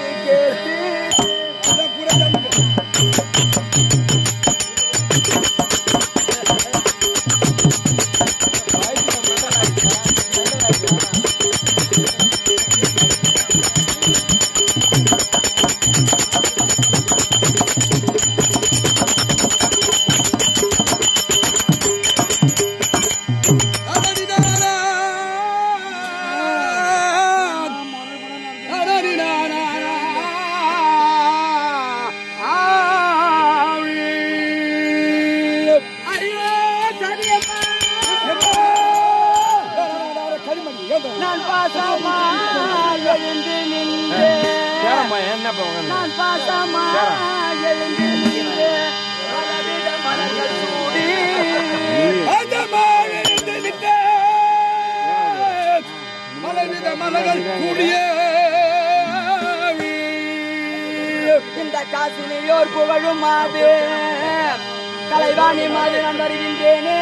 get it. புகழும் மாது கலைவாணி நான் வருகின்றேனே.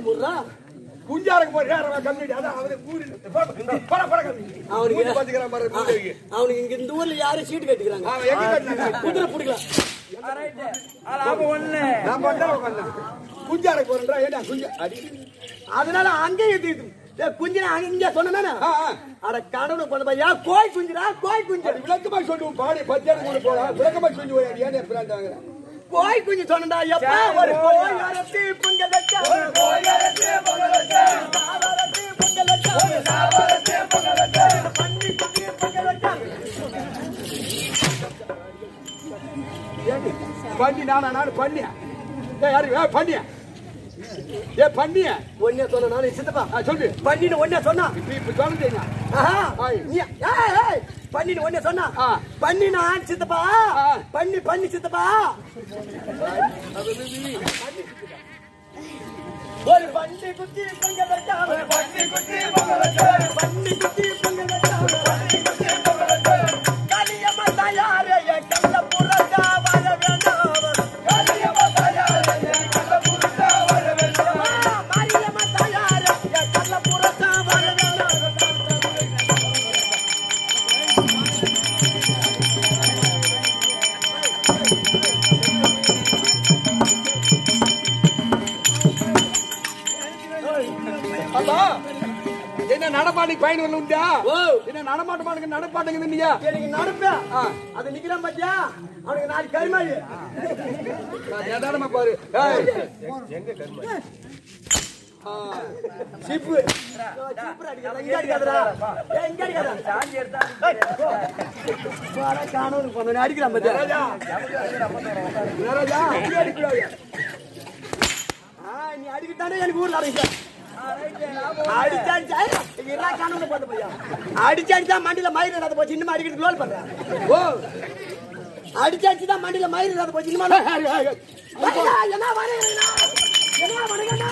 கீழ்த்திட்டு போடுறா குஞ்சாருக்கு போய் ஏறவா கம்மி அதான் அவரு கூறி பட பட கம்மி அவனுக்கு பாத்துக்கிறான் பாரு குஞ்சாருக்கு அவனுக்கு இங்க இந்த ஊர்ல யாரும் சீட்டு கட்டிக்கிறாங்க குதிரை பிடிக்கலாம். குஞ்சாருக்கு போறேன்றா ஏடா குஞ்சா? அடி. அதனால அங்கேயும் ஏத்திட்டு குஞ்சு அங்க சொன்னா ஆ, ஆ. அட கடவுள் பொந்த பையா கோய் குஞ்சுடா கோய் குஞ்சு. விளக்கமா சொல்லுவோம் பாடி பத்தியாடு கூட போலாம் விளக்கமா சொல்லி ஏன் பிராண்டாங்க கோய் குஞ்சு சொன்னடா எப்பா ஒரு கோய் அரசி பொங்க வச்சா கோய் அரசி பொங்க வச்சா சாவரசி பொங்க வச்சா சாவரசி பொங்க வச்சா பன்னி பண்ணி நானா நான் பண்ணியா யாரு பண்ணியா ஏ பண்ணியா. ஒன்னே சொன்ன நானே சித்தப்பா. சொல்லு. பண்ணின்னு ஒன்னே சொன்னா. இப்ப இப்ப சொன்னீங்க பண்ணின்னு ஒன்னே சொன்னா. ஆ. பண்ணினா சித்தப்பா. பண்ணி பண்ணி சித்தப்பா. ஒரு பண்ணி குத்தி பொங்க வச்சா பண்ணி குத்தி பொங்க வச்சா பண்ணி குத்தி பொங்க வச்சா பயன் வரல உண்டா? ஓ. என்ன நடமாட்ட மாட்டுக்கு நடப்பாட்டுங்க நீங்க நடப்பேன் அது நிக்கிறான் பாத்தியா? அவனுக்கு நாலு கருமாடி. நிதானமா பாரு. ஏய். ஆ. சிப்பு இங்க அடிக்காதடா ஏய் இங்க அடிக்காத. சாஞ்சி எடுத்தா. காணோன்னு பண்ணு. அடிக்கிறான் பாத்தியா? ராஜா ராஜா நீ அடிக்கத்தானே எனக்கு ஊர்ல அடிக்க. அடிச்சாடிச்சா என்ன மண்டியில மயிர் இல்லாத போச்சு இன்னும் அடிக்கிறது லோல் பண்றேன் ஓ அடிச்சாடிச்சு தான் மண்டியில மயிர் இல்லாத போச்சு இன்னும் என்ன வரையா என்ன வரையா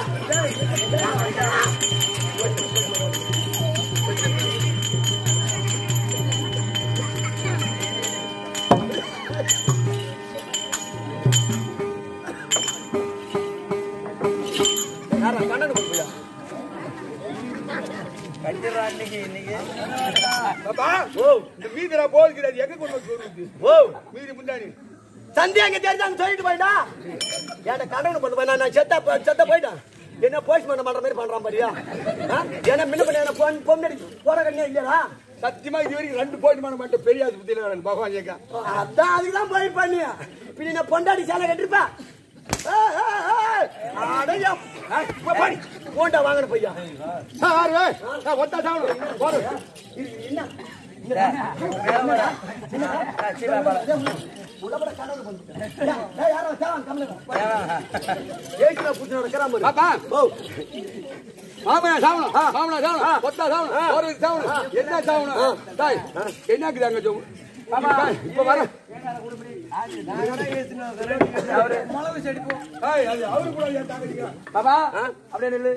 ஆ? ஏன்னா முன்ன பண்ண என்ன பொன் பொண்ணடி போற கண்ணியா இல்லையா? சத்தியமா இது வரைக்கும் ரெண்டு போயிட்டு பண்ண மாட்டேன் பெரிய ஆஸ்பத்திரியில் பகவான் கேட்க அதான் அதுக்கு தான் போய் பண்ணியா பின்ன நான் பொண்டாடி சேலை கட்டிருப்பா? ஏய், ஏய், ஏய். அடையா. ஏய், இப்ப பாடி. போண்டா வாங்கின பையா ஒத்தா சாப்பிடும் என்ன? யாரோ சேவான் கம்முனு. ஏசுல புடிச்சவன கிராமம் பாப்பா. ஓ ஆமா சாவணும். சாவணும். சாவணும். ஒத்தா சாவணும். ஒரு சாவணும். என்ன சாவணும்? தாய் என்ன அங்க சொல்லு இப்ப வர. பாபா அப்படியே நில்லு.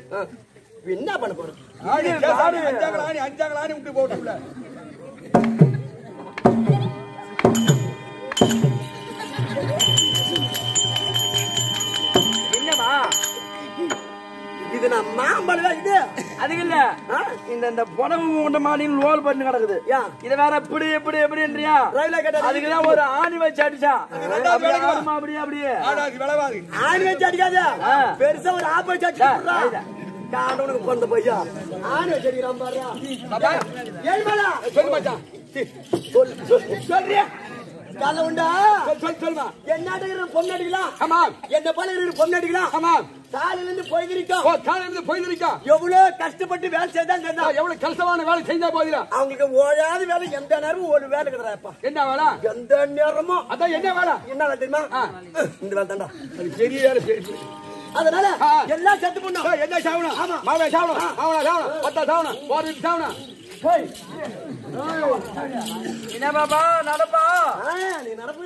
என்ன பண்ண போறோம் அஞ்சாங்கல ஆணி விட்டு போட்டுல. இது நான் மாம்பழம் இது. அதுக்கு இல்ல? இந்த இந்த புடவை உண்ட மாதிரி லோல் பண்ணி கிடக்குது. ஏன்? இத வேற இப்படி இப்படி எப்படின்றியா ரயில்வே கேட்டா அதுக்குதான் ஒரு ஆணி வச்சு அடிச்சா அப்படியே அப்படியே. ஆணி வச்சு அடிக்காத. பெருசா ஒரு ஆப்ப வச்சு அடிச்சுடுறா. காண்டவனுக்கு பிறந்த பையா ஆணி வச்சு அடிக்கிறான் பாரு சொல்லு மச்சான். சொல் சொல் சொல்றியா? கால உண்டா? சொல், சொல், சொல்லுமா. என்ன அடிக்கிற பொண்ணு அடிக்கலாம் ஆமா, என்ன போல இருக்கிற பொண்ணு அடிக்கலாம் ஆமா. காலையில இருந்து போயிருக்கோம் ஓ, காலையில இருந்து போயிருக்கா. எவ்வளவு கஷ்டப்பட்டு வேலை செய்தா செஞ்சா எவ்வளவு கஷ்டமான வேலை செஞ்சா போதில அவங்களுக்கு ஓயாத வேலை எந்த நேரமும் ஒரு வேலை கிடையாதுப்பா. என்ன வேலை? எந்த நேரமும் அதான் என்ன வேலை? என்ன வேலை தெரியுமா. இந்த வேலை தாண்டா அது பெரிய வேலை அதனால. எல்லாம் செத்து பண்ணும் என்ன சாவணும்? ஆமா. மாவே சாவணும்? மாவனா சாவணும்? பத்தா சாவணும்? என்ன பாப்பா? நடப்பா? நீ நடப்பு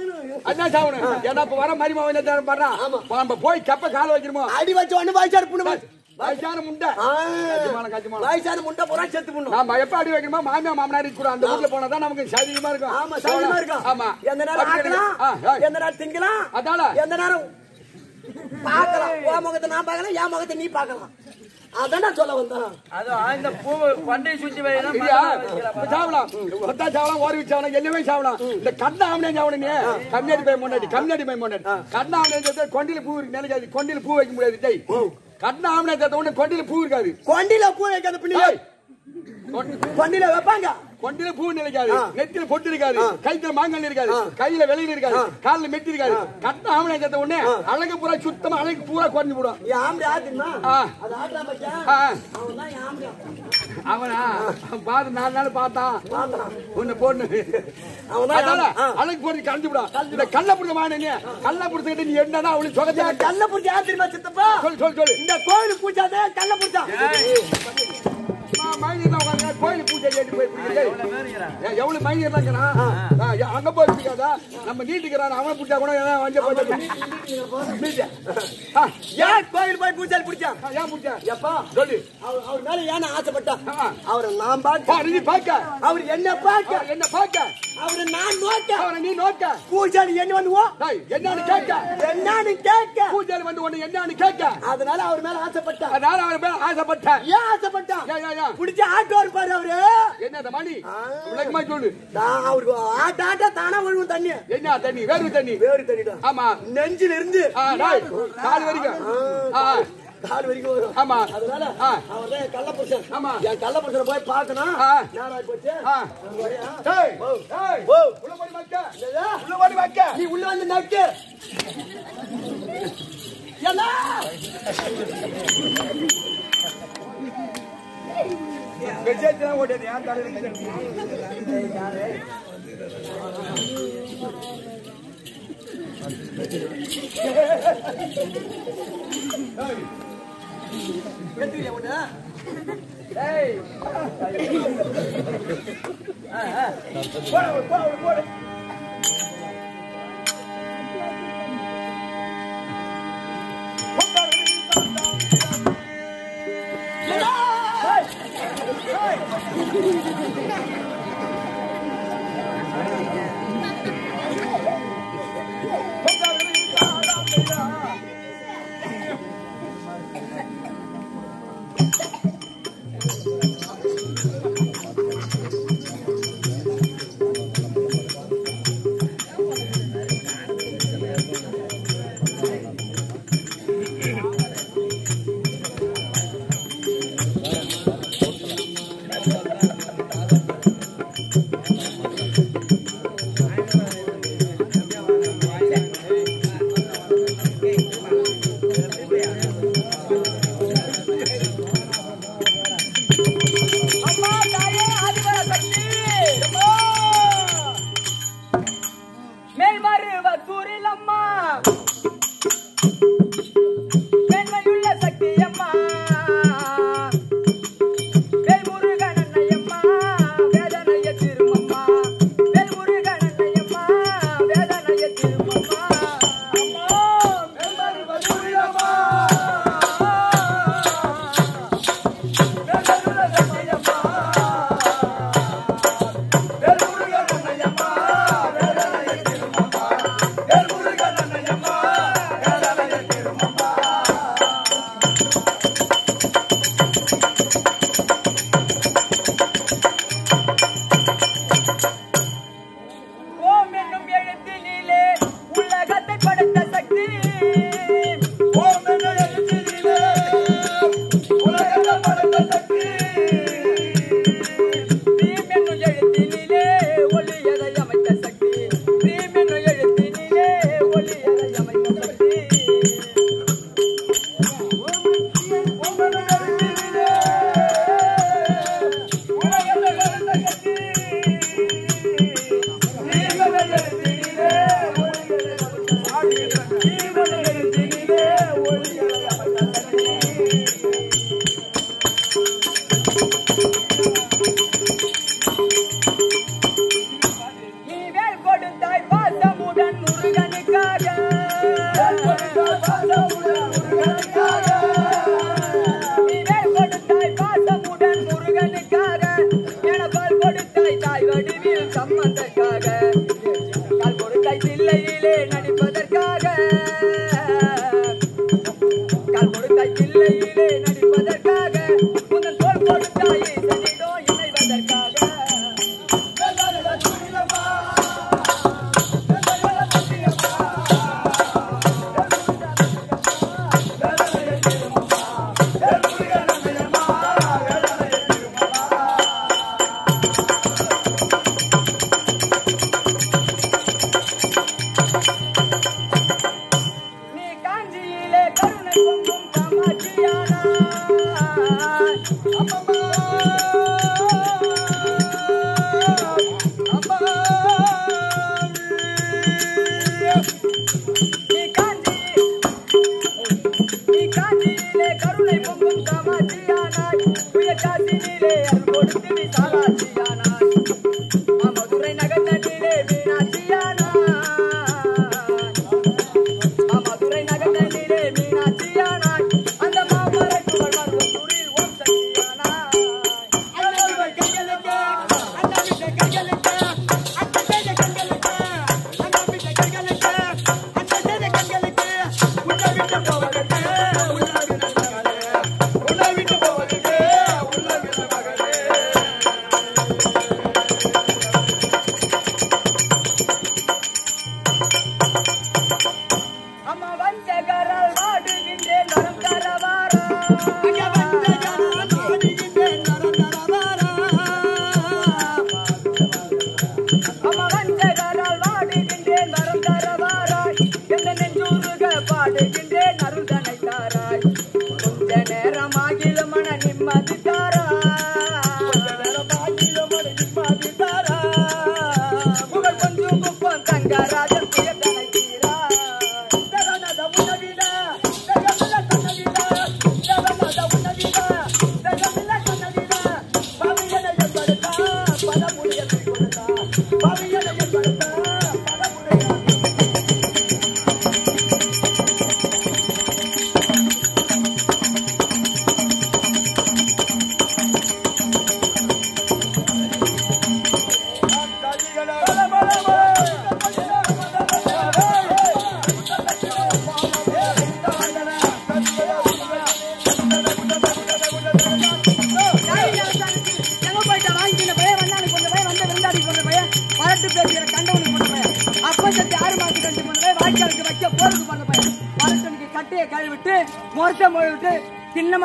அதான் சாவணும் ஏன்னா இப்ப வர ஆமா. நம்ம போய் கப்ப கால வைக்கிறோமோ அடி வச்சு ஒண்ணு வயசாடு புண்ணு வயசான முண்டை. வயசான முண்டை பூரா செத்து பண்ணும். எப்ப அடி வைக்கணுமோ மாமியா மாமனார் கூட அந்த ஊர்ல போனாதான் நமக்கு சதிகமா இருக்கும். ஆமா சௌரியமா இருக்கும். ஆமா. எந்த நேரம் ஆக்கலாம். எந்த நேரம் திங்கலாம் அதால எந்த நேரம் பார்க்கலாம். உன் முகத்தை நான் பார்க்கலாம் என் முகத்தை நீ பார்க்கலாம். அதான் சொல்ல வந்தேன் அது இந்த பூ பண்டை சுத்தி சாவலாம். ஒத்தா சாவலாம் ஓரி சாவலாம் எல்லாமே சாவலாம். இந்த கண்ண ஆமனே நீ? கம்மியாடி போய் முன்னாடி கம்மியாடி போய் முன்னாடி கண்ண ஆமனே கொண்டில பூ இருக்கு நினைக்காது கொண்டில பூ வைக்க முடியாது டேய். கண்ண ஆமனே சேர்த்த உடனே கொண்டில பூ இருக்காது. கொண்டில பூ வைக்காத பிள்ளை கொண்டில வைப்பாங்க. கொண்டில பூ நிலைக்காது. நெத்தில பொட்டு இருக்காது. கைத்துல மாங்கல் இருக்காது. கையில வெளியில இருக்காது. கால்ல மெட்டி இருக்காது. கண்ண ஆமனே சேர்த்த உடனே அழகு பூரா சுத்தமா அழகு பூரா குறைஞ்சு போடும். ஆம்பளை அவன் ஆம்பளை. பார்த்து நாலு நாள் பார்த்தான். அதனால ஆ. அழகு போட்டு கலந்து விடும் இந்த புடிக்க மாட்டேங்க கள்ள புடிச்சுக்கிட்டு நீ என்னன்னா அவளுக்கு சொகத்தை என் கல்ல புடிச்சு தெரியுமா சித்தப்பா? சொல்லு சொல்லு சொல்லு. இந்த கோயில் பூச்சாதே கல்ல உட்காந்து ஏறி போய் எவ்வளவு அங்க போய் பிடிக்காதா நம்ம நீட்டுக்கிறான் அவனை பிடிச்சா கூட வஞ்ச போட்டு ஏன் கோயில் போய் பூச்சால் பிடிச்சான் ஏன் பிடிச்ச? எப்பா சொல்லு. அவர் அவர் மேல ஏன் ஆசைப்பட்டான் ஆ. அவரை நான் பார்க்க. பார்க்க. அவர் என்ன பார்க்க. அவர் என்ன பார்க்க. அவரை நான் நோக்க. அவனை நீ நோக்க. பூஜாரி என்ன பண்ணுவோம் என்னன்னு கேட்க. என்னன்னு கேட்க. பூஜையில வந்து உன்னை என்னன்னு கேட்க. அதனால அவர் மேல ஆசைப்பட்டான் அதனால அவன் மேல ஆசைப்பட்டேன் ஏன் ஏன்? பிடிச்ச ஆட்டோ இருப்பாரு அவரு. என்ன மணி? விளக்கமா சொல்லு. நான் அவருக்கு ஆட்ட ஆட்ட தானா விழுவும் தண்ணி. என்ன தண்ணி? வேறு தண்ணி. வேறு தண்ணிடா. ஆமா. நெஞ்சில இருந்து கால் வரைக்கும் கால் வரைக்கும் வரும் ஆமா. அதனால ஆ. அவர் தான் கள்ள புருஷன் ஆமா. என் கள்ள புருஷனை போய். நேரம் ஆகி போச்சு. உள்ள போய் வைக்க. உள்ள போய் வைக்க. நீ உள்ள வந்து நட்டு என்ன வெஜ்ஜாச்சுதான் ஓடியது, ஏன் தலையில Cái tuy là một nữa Đây à. Qua rồi, qua rồi, qua rồi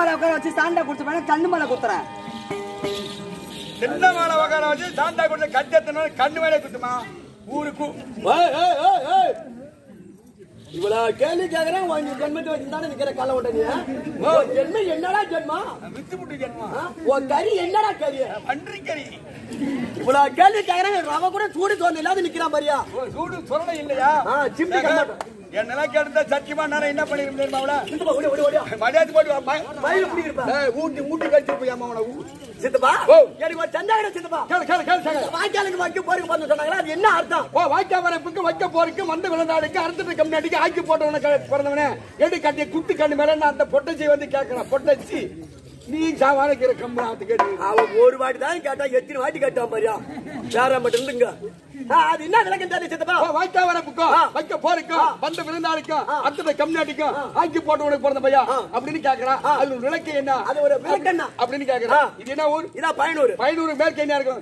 மலை உட்கார வச்சு சாண்டா கொடுத்த பையன் கண்ணு மலை குத்துறேன். சின்ன மாலை உக்கார வச்சு சாந்தா கொடுத்து கட்டத்தினால கண்ணு மேலே குத்துமா? ஊருக்கு. இவ்வளவு கேள்வி கேக்குறேன் உன் ஜென்மத்தை வச்சுதானே நிக்கிற கள்ள உடனே ஜென்மம் என்னடா ஜென்மம் வித்து முட்டு ஜென்மா? உன் கறி என்னடா கறி? பன்றிக்கறி இவ்வளவு கேள்வி கேக்குறேன் ரவ கூட சூடு தோணு இல்லாத நிக்கிறான் பாரியா. ஓ, சூடு சொரணை இல்லையா? சிம்டி கம்மாட்டம். என்னெல்லாம் கேட்டு சத்தியமா நான் என்ன பண்ணிருக்கேன் ஓடியா மரியாதை போட்டு ஊட்டி ஊட்டி கழிச்சு போய் அம்மா அவனை ஊ- சித்தப்பா ஓ. எனக்கு சந்தாகட சித்தப்பா. கேளு கேளு கேளு கேளு. வாய்க்காலுக்கு வைக்க போருக்கு பண்ண சொன்னாங்களா அது என்ன அர்த்தம்? ஓ வாய்க்கா வரப்புக்கு வைக்க போறதுக்கு மந்த விழுந்தாடுக்கு அறுத்துட்டு கம்மியாடிக்கு ஆக்கி போட்டவன பிறந்தவனே. எடு கட்டிய குத்து கண்ணு மேல நான் அந்த பொட்டச்சி வந்து கேட்கறேன் பொட்டச்சி. நீ சாவானுக்கிற கம்பு ஆத்து கேட்டு அவன் ஒரு வாட்டி தான் கேட்டா எத்தனை வாட்டி கேட்டான் பாரியா? வேற மட்டும் இருந்துங்க? அது என்ன விளக்கம் சித்தப்பா ஓ, வாய்க்கா வரப்புக்கும். வைக்க போறதுக்கும் வந்த ஆக்கி போட்டவனுக்கு பிறந்த பையா? அப்படின்னு கேட்கறான் அது ஒரு விளக்கு என்ன? அது ஒரு விளக்கண்ணா. அப்படின்னு கேட்கறான் ஆ. இது என்ன ஊர்? இதா பயனூர். பயனூர் மேற்கு என்ன இருக்கும்?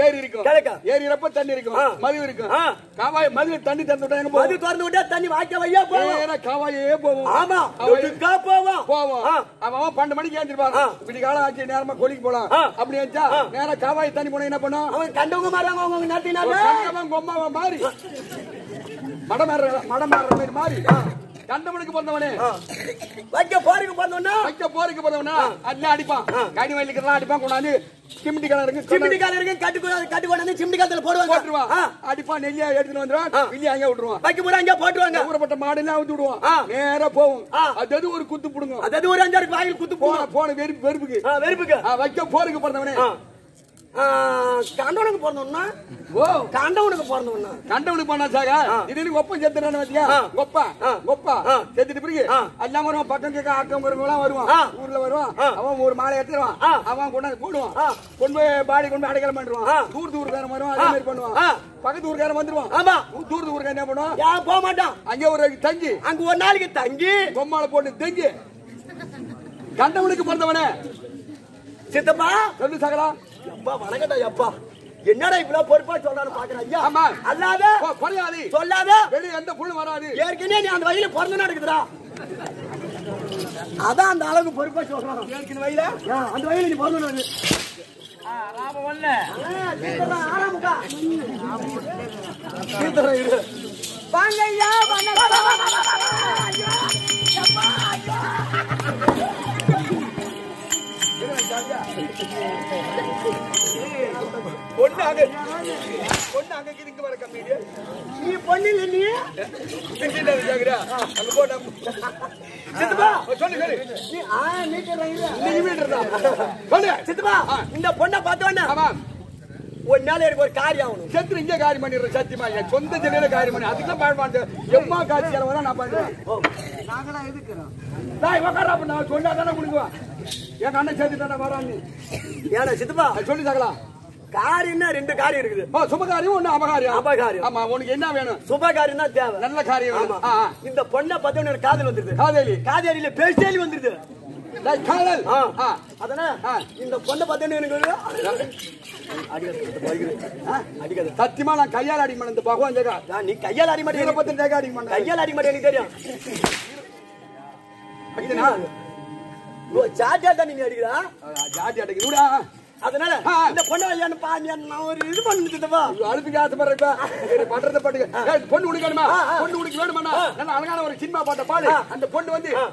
ஏரி இருக்கும். கிழக்கா. ஏரி இருப்ப தண்ணி இருக்கும். ஆ. மது இருக்கும். ஆ. காவாய் மது தண்ணி தந்து விட்டா மது திறந்து விட்டா தண்ணி வாய்க்க வையா போவோம். காவாயே போவோம். ஆமா ஒட்டுக்கா போவோம். போவோம். அவன் பன்னெண்டு மணிக்கு ஏந்திருப்பான். இப்படி காலம் ஆச்சு நேரமா கோழிக்கு போலாம். அப்படி காவாய் தண்ணி போனா என்ன பண்ணும்? அவன் கண்டவங்க மாறாங்க அவங்க நடத்தினாங்க கொம்மாவன் மாறி. மடமேற மடமேற மாதிரி மாறி. கண்டவனுக்கு பிறந்தவனே. வைக்க போருக்கு போனோம்னா வைக்க போருக்கு பிறந்தவனா? அண்ணன் அடிப்பான். கனி வயலுக்கு அடிப்பான் கொண்டாந்து சிமிட்டி கிணறு சிமிடி கால இருக்கு கட்டு கட்டு கொண்டாந்து சிமிடி காலத்துல போடுவாங்க. போட்டுருவான். அடிப்பான் நெல்லியா எடுத்துட்டு வந்துருவான் வில்லி அங்கே விட்டுருவான். வைக்க போற அங்க போட்டுருவாங்க. ஊறப்பட்ட மாடுலாம் அவுத்து விடுவான். ஆ. நேரா போகும். ஆ. அது எது ஒரு குத்து புடுங்க அதாவது ஒரு அஞ்சாறு வாயில் குத்து போன போன வெறுப்பு வெறுப்புக்கு. வெறுப்புக்கு. வைக்க போருக்கு பிறந்தவனே. கண்டவனுக்கு பிறந்தோம்னா ஓ. கண்டவனுக்கு பிறந்தோம்னா கண்டவனுக்கு பண்ணா சாக? இது ஒப்பம் செத்துறான்னு வச்சியா ஆ. ஒப்பா ஆ. செத்துட்டு பிறகு. எல்லாம் வருவான் பக்கம் கேட்க ஆக்கம் வருவங்களாம் வருவான். ஆ. ஊர்ல வருவான். அவன் ஒரு மாலை எடுத்துருவான். அவன் கொண்டாந்து போடுவான். கொண்டு போய் பாடி கொண்டு போய் அடைக்கலம் பண்ணிடுவான். தூர் தூர்காரன் வருவான் அதே. மாதிரி பண்ணுவான். பக்கத்து ஊர்காரன் வந்துருவான். ஆமா. தூர் தூர்காரன் என்ன பண்ணுவான்? யான் போக மாட்டான்? அங்கே ஒரு தங்கி. அங்க ஒரு நாளைக்கு தங்கி. பொம்மால போட்டு தெங்கி. கண்டவனுக்கு பிறந்தவனே. சித்தப்பா. சொல்லு சகலா. அப்பா வணக்கடா என்னடா இவ்வளவு பொறுப்பா சொல்றான்னு பாக்குறேன் ஐயா? ஆமா. அல்லாத கொ- கொலையாளி சொல்லாத. வெளிய எந்த புண்ணு வராது. ஏற்கனவே நீ அந்த வயல பிறந்து நடக்குதுடா அதான் அந்த அளவுக்கு பொறுப்பா சொல்றான். ஏற்கனவே வயல அந்த வயல நீ பிறந்து நடக்குது ராம ஒண்ணு ஆறாமுக்கா பொண்ணு அங்க பொண்ணு அங்க இருக்குது, இங்க வர கம்மி நீ பொண்ணு இல்ல நீ? கேக்குறியா அங்க போட்டா சித்தப்பா சொல்லு சொல்லு. நீ ஆ. நீங்க வீட்டு இருந்தா. சொல்லு. சித்தப்பா இந்த பொண்ணை பார்த்தோன்னே உன்னால எனக்கு ஒரு காரியம் ஆகணும். செத்து இங்கே காரியம் பண்ணிடுறேன் சத்தியமா? என் சொந்த ஜெயில காரியம் பண்ணி. அதுக்கெல்லாம் பாட மாட்டேன் எம்மா காட்சி அளவு நான் பண்றேன் நாங்களா எதுக்குறோம்? நான் அப்ப நான் சொன்னா தானே கொடுக்குவேன். என் அண்ணன் சேர்த்து தானே வரான்னு ஏன்னா சித்தப்பா சொல்லி தகலாம் காரியம்னா ரெண்டு காரியம் இருக்குது. ஓ சுபகாரியம் ஒண்ணு அபகாரியம் அபகாரியம். ஆமா உனக்கு என்ன வேணும்? சுப காரியம் தான் தேவை நல்ல காரியம். இந்த பொண்ணை பார்த்தோன்னே காதல் வந்துருது. காதலி. காதலியில பேசியாலி வந்துருது. காதல். ஆ. இந்த பொண்ணை பார்த்தோன்னே எனக்கு. சத்தியமா நான் கையால் அடிக்க மாட்டேன் இந்த பகவான் ஜெகா. நீ கையால் அடி மாட்டேன் பத்திரம் ஜெகா அடிக்க மாட்டேன் கையால் அடி மாட்டேன் எனக்கு தெரியும். சாட்டியா தான் நீங்க அடிக்கிறா? ஜாதி அடிக்க விடா அதனால. இந்த பொண்ணை ஐயான்னு நான் ஒரு இது பண்ணிட்டுப்பா அழுப்புக்கு ஆசைப்படுற இப்ப. பண்றத பாட்டுங்க பொண்ணு உடுக்கணுமா? ஆ, ஆ. பொண்ணு உடுக்க வேணுமா நல்ல அழகான ஒரு சினிமா பாட்ட பாடு. அந்த பொண்ணு வந்து ஆ.